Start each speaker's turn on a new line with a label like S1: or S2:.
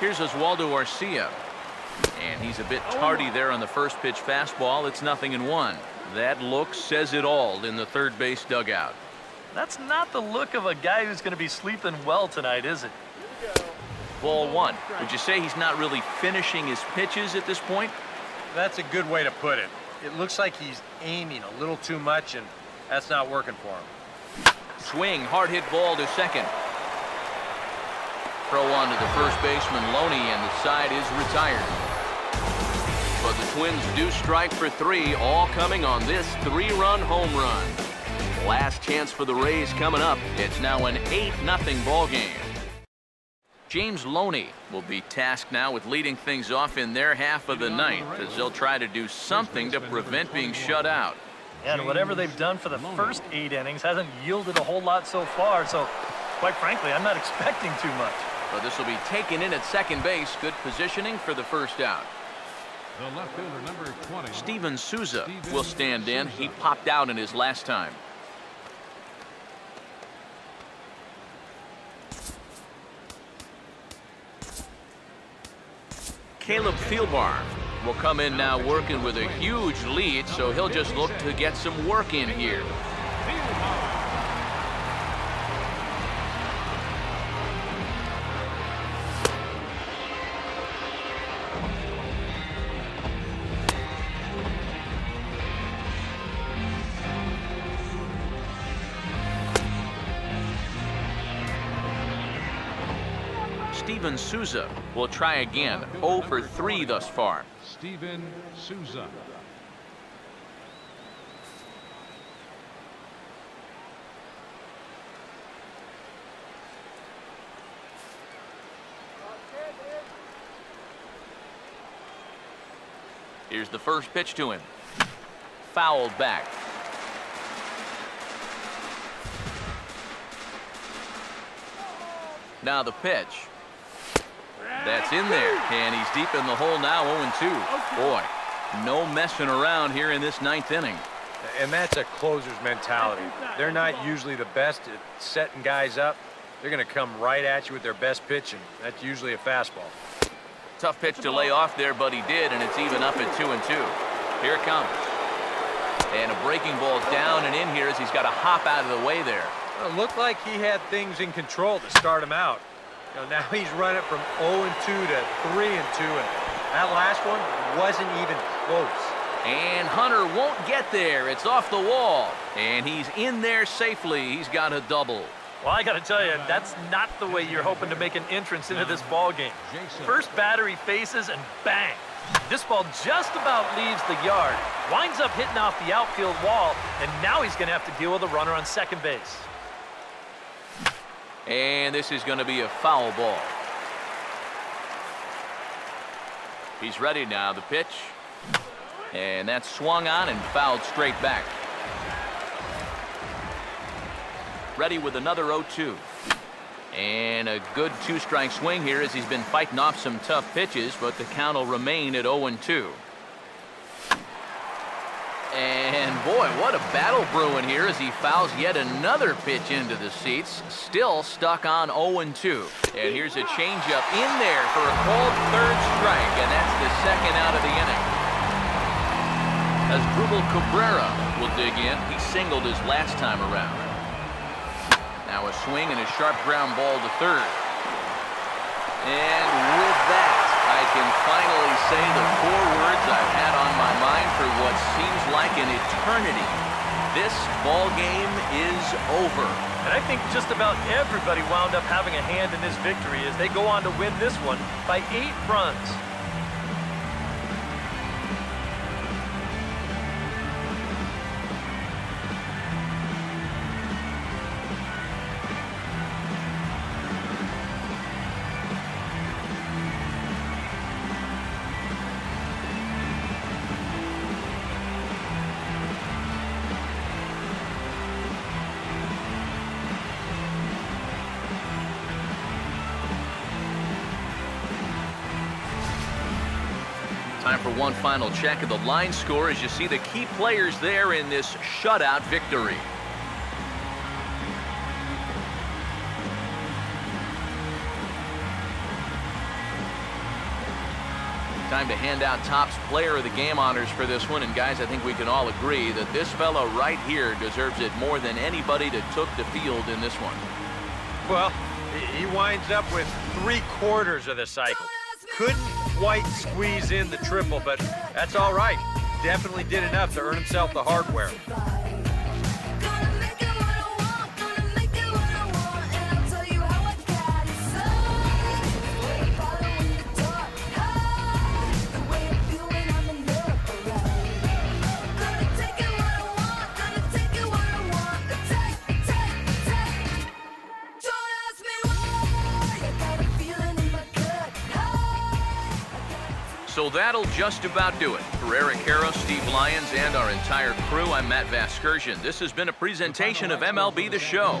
S1: Here's Oswaldo Arcia. And he's a bit tardy there on the first pitch fastball. It's nothing in one. That look says it all in the third base dugout.
S2: That's not the look of a guy who's going to be sleeping well tonight, is it?
S1: Ball one. Would you say he's not really finishing his pitches at this point?
S3: That's a good way to put it. It looks like he's aiming a little too much, and that's not working for him.
S1: Swing, hard hit ball to second. Throw on to the first baseman, Loney, and the side is retired. But the Twins do strike for three, all coming on this three-run home run. Last chance for the Rays coming up. It's now an 8-0 ball game. James Loney will be tasked now with leading things off in their half of the ninth as they'll try to do something to prevent being shut out.
S2: And whatever they've done for the first eight innings hasn't yielded a whole lot so far, so quite frankly, I'm not expecting too much.
S1: But this will be taken in at second base. Good positioning for the first out.
S4: The left fielder, number 20.
S1: Steven Souza will stand in. He popped out in his last time. Caleb Thielbar will come in now working with a huge lead, so he'll just look to get some work in here. Steven Souza will try again. 0 for 3 thus far.
S4: Steven Souza.
S1: Here's the first pitch to him. Fouled back. Now the pitch. That's in there, and he's deep in the hole now, 0-2. Boy, no messing around here in this ninth inning.
S3: And that's a closer's mentality. They're not usually the best at setting guys up. They're going to come right at you with their best pitch, and that's usually a fastball.
S1: Tough pitch to lay off there, but he did, and it's even up at 2 and two. Here it comes. And a breaking ball down and in here as he's got to hop out of the way there.
S3: Well, it looked like he had things in control to start him out. You know, now he's running from 0 and 2 to 3 and 2, and that last one wasn't even close.
S1: And Hunter won't get there. It's off the wall. And he's in there safely. He's got a double.
S2: Well, I got to tell you, that's not the way you're hoping to make an entrance into this ball game. First batter he faces, and bang. This ball just about leaves the yard, winds up hitting off the outfield wall, and now he's going to have to deal with a runner on second base.
S1: And this is going to be a foul ball. He's ready now. The pitch. And that's swung on and fouled straight back. Ready with another 0-2. And a good two-strike swing here as he's been fighting off some tough pitches, but the count will remain at 0-2. And boy, what a battle brewing here as he fouls yet another pitch into the seats. Still stuck on 0-2. And here's a changeup in there for a called third strike, and that's the second out of the inning. As Drupal Cabrera will dig in, he singled his last time around. Now a swing and a sharp ground ball to third. And with that, I can finally say the four words I've had on This ball game is over.
S2: And I think just about everybody wound up having a hand in this victory as they go on to win this one by eight runs.
S1: Time for one final check of the line score as you see the key players there in this shutout victory. Time to hand out Topps Player of the Game honors for this one. And, guys, I think we can all agree that this fellow right here deserves it more than anybody that took the field in this one.
S4: Well, he winds up with three-quarters of the cycle. Couldn't quite squeeze in the triple, but that's all right. Definitely did enough to earn himself the hardware.
S1: So that'll just about do it. For Eric Karros, Steve Lyons, and our entire crew, I'm Matt Vasgersian. This has been a presentation of MLB The Show.